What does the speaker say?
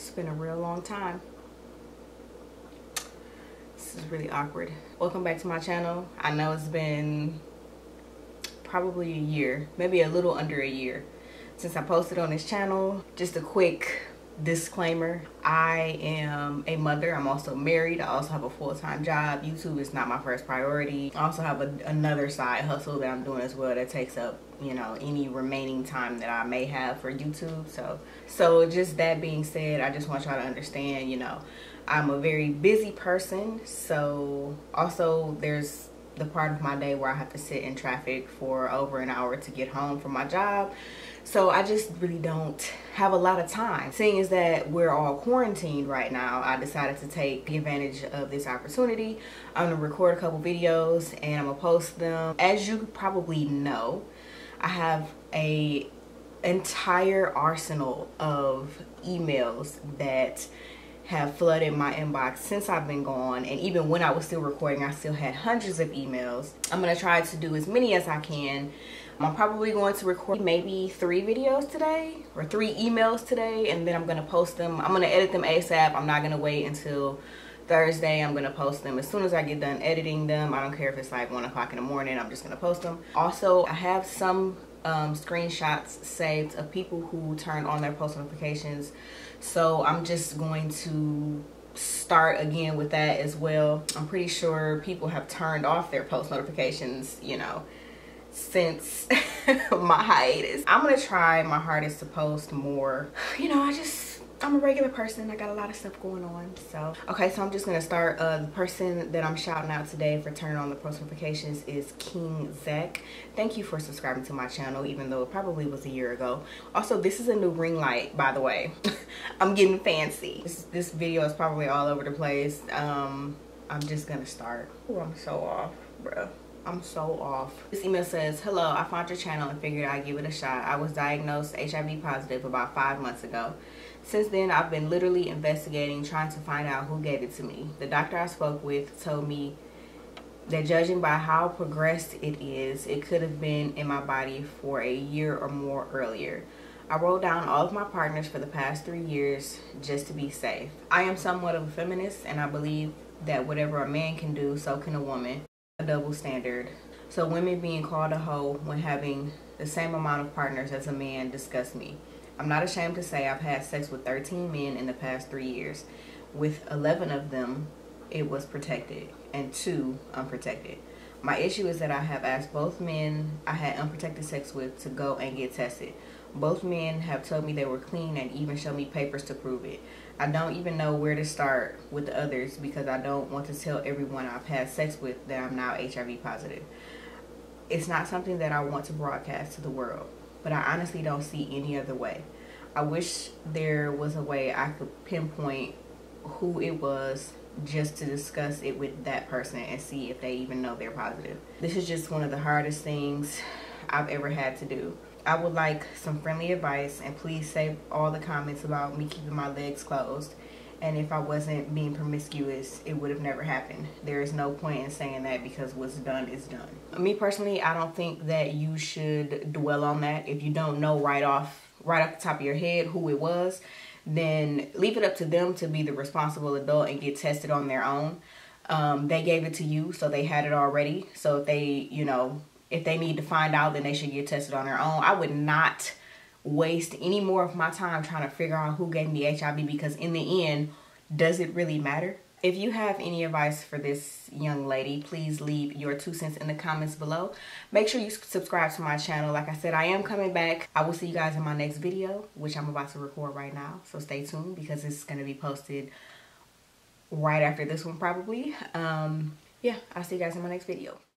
It's been a real long time. This is really awkward. Welcome back to my channel. I know it's been probably a year, maybe a little under a year since I posted on this channel. Just a quick disclaimer i am a mother i'm also married i also have a full-time job youtube is not my first priority. I also have a, another side hustle that i'm doing as well that takes up you know any remaining time that i may have for youtube so so just that being said i just want y'all to understand you know i'm a very busy person so also there's the part of my day where i have to sit in traffic for over an hour to get home from my job so I just really don't have a lot of time. Seeing as that we're all quarantined right now, I decided to take the advantage of this opportunity. I'm gonna record a couple videos and I'm gonna post them. As you probably know, I have a entire arsenal of emails that have flooded my inbox since I've been gone and even when I was still recording I still had hundreds of emails. I'm to try to do as many as I can I'm probably going to record maybe three videos today or three emails today and then I'm to post them. I'm to edit them ASAP. I'm not to wait until Thursday. I'm to post them as soon as I get done editing them. I don't care if it's like 1 o'clock in the morning. I'm just to post them. Also, I have some um, screenshots saved of people who turned on their post notifications. So I'm just going to start again with that as well. I'm pretty sure people have turned off their post notifications, you know, since my hiatus. I'm gonna try my hardest to post more. You know, I just, I'm a regular person. I got a lot of stuff going on. So, okay, so I'm just gonna start. Uh, the person that I'm shouting out today for turning on the post notifications is King Zach. Thank you for subscribing to my channel, even though it probably was a year ago. Also, this is a new ring light, by the way. I'm getting fancy. This, this video is probably all over the place. Um, I'm just gonna start. Oh, I'm so off, bro. I'm so off. This email says, Hello, I found your channel and figured I'd give it a shot. I was diagnosed HIV positive about five months ago. Since then, I've been literally investigating, trying to find out who gave it to me. The doctor I spoke with told me that judging by how progressed it is, it could have been in my body for a year or more earlier. I wrote down all of my partners for the past three years just to be safe. I am somewhat of a feminist and I believe that whatever a man can do, so can a woman a double standard. So women being called a hoe when having the same amount of partners as a man disgusts me. I'm not ashamed to say I've had sex with 13 men in the past three years. With 11 of them, it was protected and two unprotected. My issue is that I have asked both men I had unprotected sex with to go and get tested. Both men have told me they were clean and even showed me papers to prove it. I don't even know where to start with the others because I don't want to tell everyone I've had sex with that I'm now HIV positive. It's not something that I want to broadcast to the world, but I honestly don't see any other way. I wish there was a way I could pinpoint who it was just to discuss it with that person and see if they even know they're positive. This is just one of the hardest things I've ever had to do. I would like some friendly advice and please save all the comments about me keeping my legs closed. And if I wasn't being promiscuous, it would have never happened. There is no point in saying that because what's done is done. Me personally, I don't think that you should dwell on that. If you don't know right off, right off the top of your head who it was, then leave it up to them to be the responsible adult and get tested on their own. Um, they gave it to you, so they had it already. So if they, you know, if they need to find out, then they should get tested on their own. I would not waste any more of my time trying to figure out who gave me HIV because in the end, does it really matter? If you have any advice for this young lady, please leave your two cents in the comments below. Make sure you subscribe to my channel. Like I said, I am coming back. I will see you guys in my next video, which I'm about to record right now. So stay tuned because it's going to be posted right after this one probably. Um, yeah, I'll see you guys in my next video.